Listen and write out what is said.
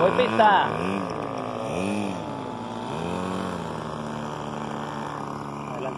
với pizza. Đây là